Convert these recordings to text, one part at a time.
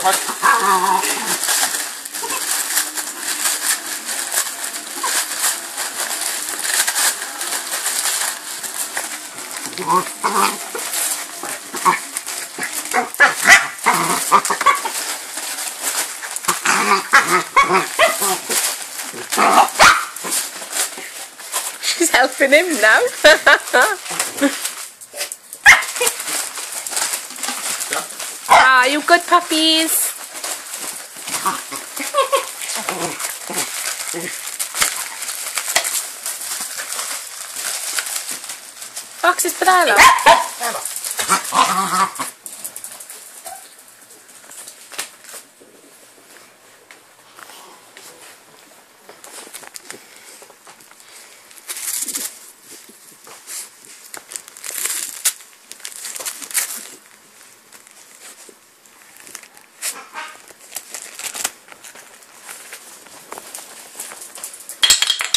Go hug. She's helping him now. you good puppies. Fox's banana.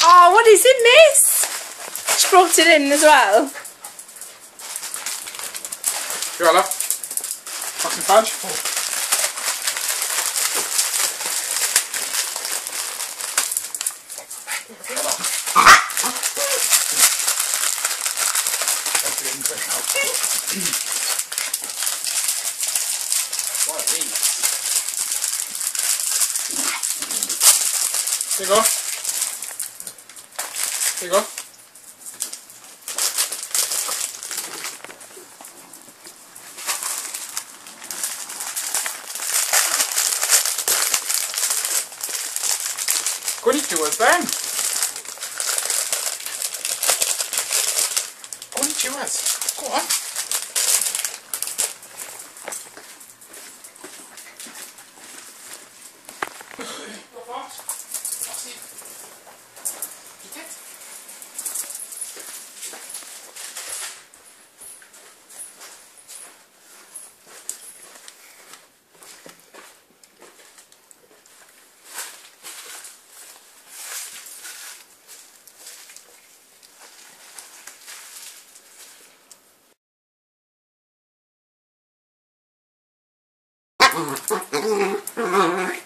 Oh, what is it, miss? She brought it in as well. Here, love. Fox and Fudge. Here you go. Here you go. Konnichiwa, then. Konnichiwa. Go on. Go, Fox. Foxy. Eat なるほど。